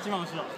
一番後ろ。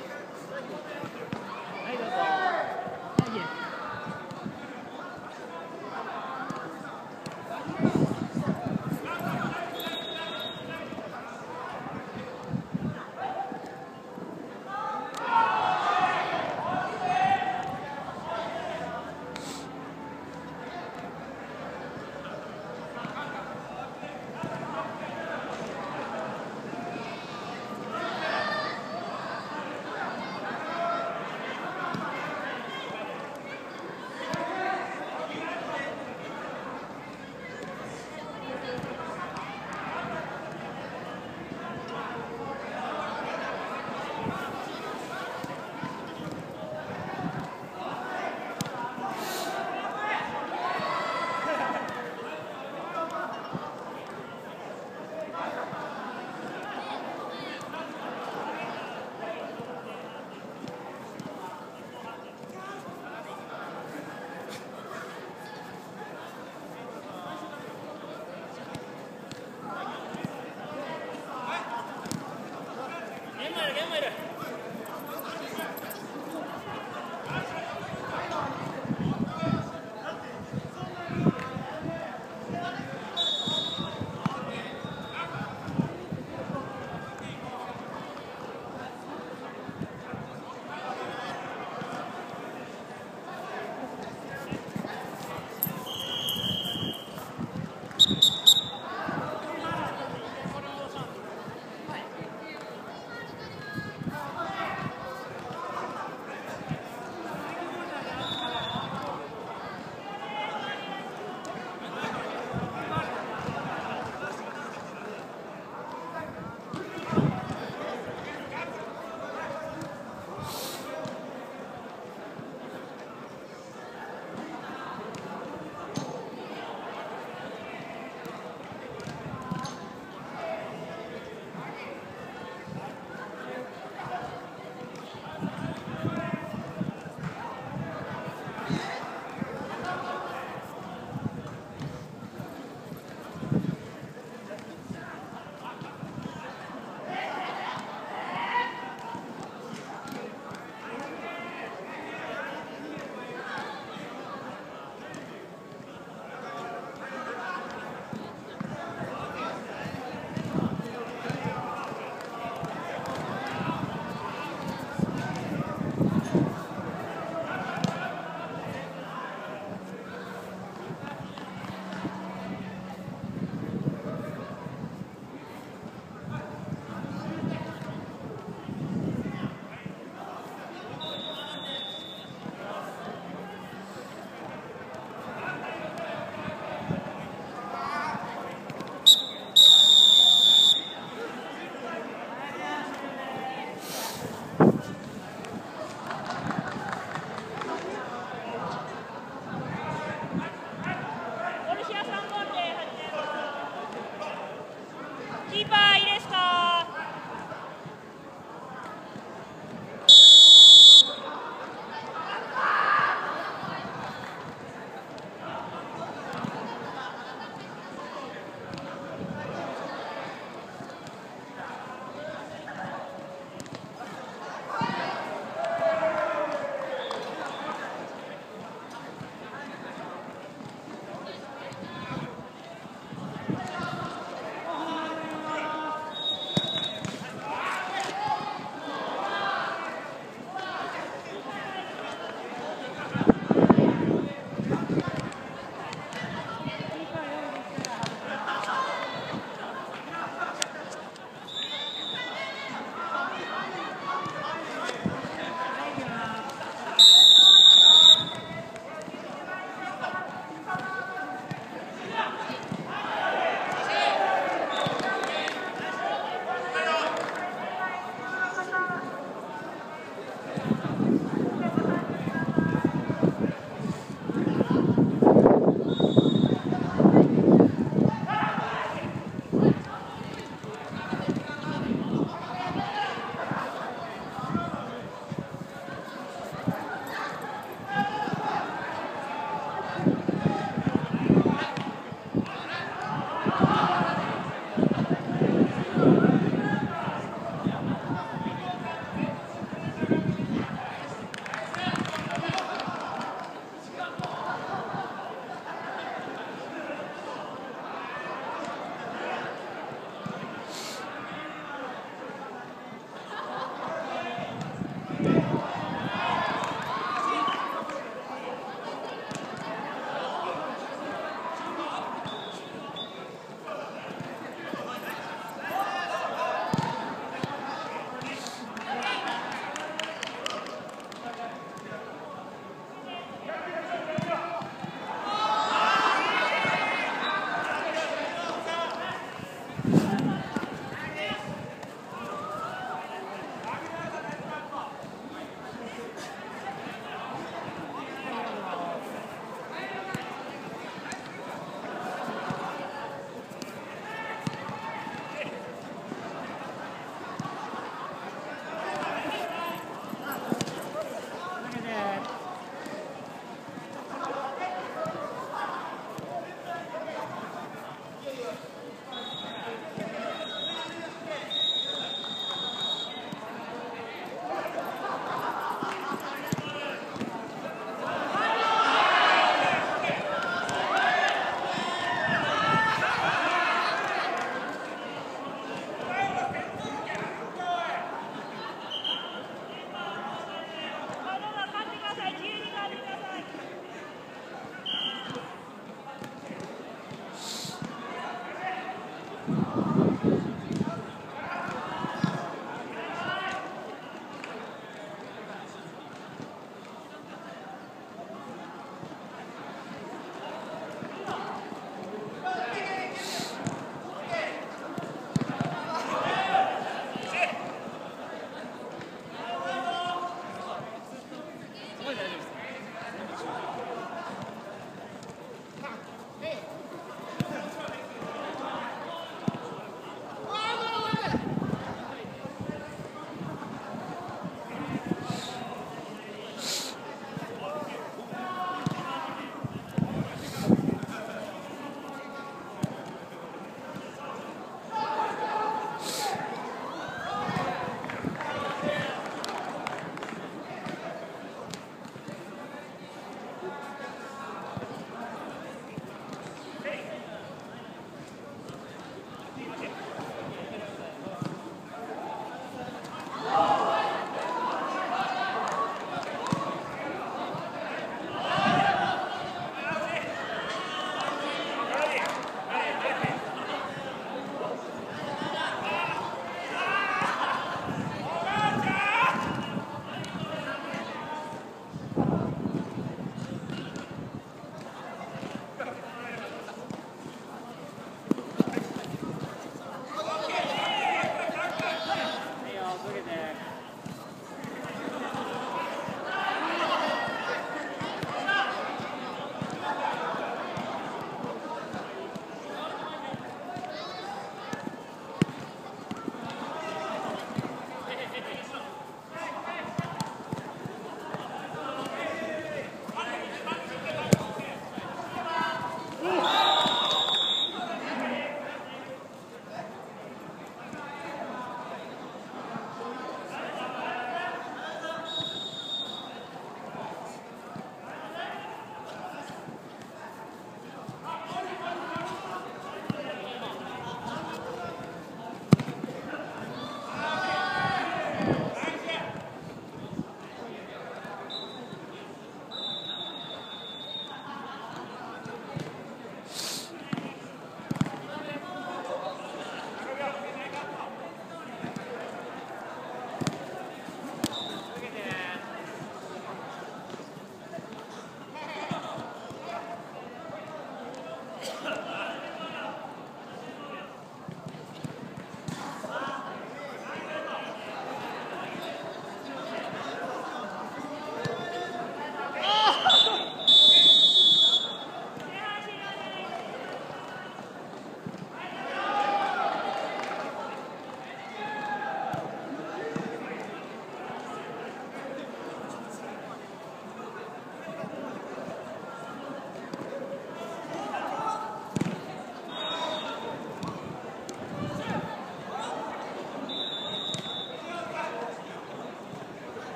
Keep on.